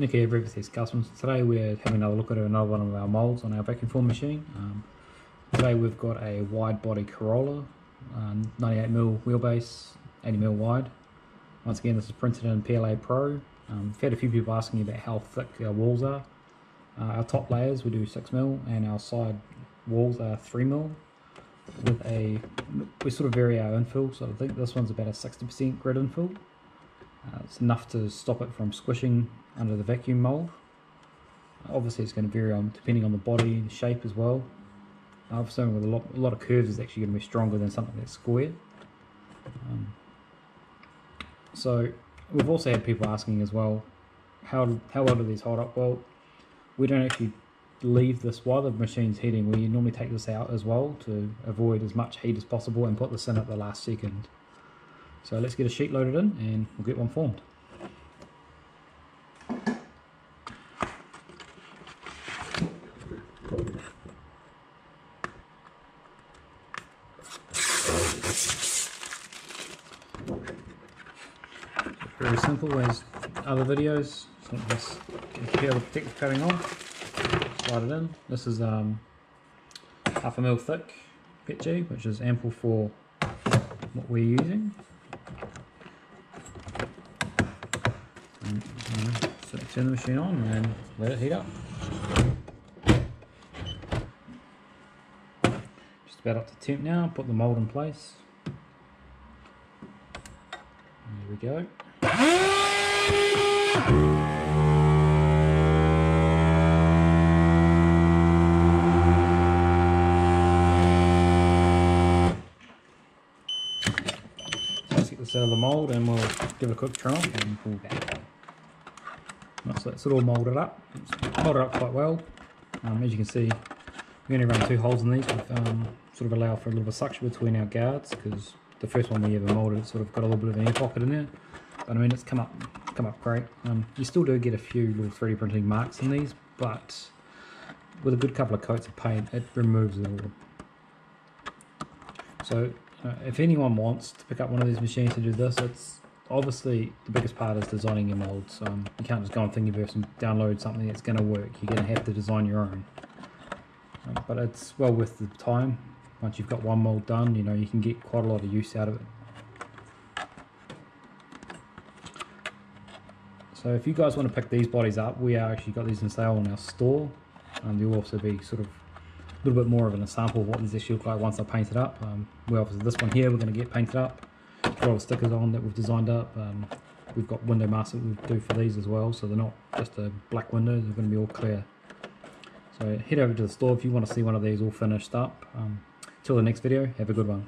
Nick here, RevXS Customs. Today we're having another look at another one of our molds on our vacuum form machine. Um, today we've got a wide body Corolla, 98mm wheelbase, 80mm wide. Once again this is printed in PLA Pro. Um, we've had a few people asking about how thick our walls are. Uh, our top layers we do 6mm and our side walls are 3mm with a, we sort of vary our infill so I think this one's about a 60% grit infill. Uh, it's enough to stop it from squishing under the vacuum mold. Obviously it's going to vary on depending on the body, the shape as well. Uh, something with a lot, a lot of curves is actually going to be stronger than something that's square. Um, so we've also had people asking as well, how, how well do these hold up? Well, we don't actually leave this while the machine's heating. We normally take this out as well to avoid as much heat as possible and put this in at the last second. So let's get a sheet loaded in and we'll get one formed. Very simple as other videos. Just peel the protective coating off, slide it in. This is um, half a mil thick PETG, which is ample for what we're using. And, you know, turn the machine on and let it heat up. Just about up to temp now, put the mould in place. There we go. Let's get this out of the mould and we'll give it a quick off and pull back. So it's all moulded up. It's moulded up quite well. Um, as you can see, we only run two holes in these. We've um, sort of allow for a little bit of suction between our guards because the first one we ever moulded sort of got a little bit of an air pocket in there. But I mean, it's come up, come up great. Um, you still do get a few little 3D printing marks in these, but with a good couple of coats of paint, it removes it all. So uh, if anyone wants to pick up one of these machines to do this, it's obviously the biggest part is designing your molds. Um, you can't just go on Thingiverse and download something that's going to work. You're going to have to design your own. Um, but it's well worth the time. Once you've got one mold done, you know you can get quite a lot of use out of it. So if you guys want to pick these bodies up, we are actually got these in sale in our store. Um, there'll also be sort of a little bit more of an example of what these actually look like once they're painted up. Um, we obviously this one here we're going to get painted up. The stickers on that we've designed up. Um, we've got window masks that we do for these as well, so they're not just a black window, they're going to be all clear. So head over to the store if you want to see one of these all finished up. Um, till the next video, have a good one.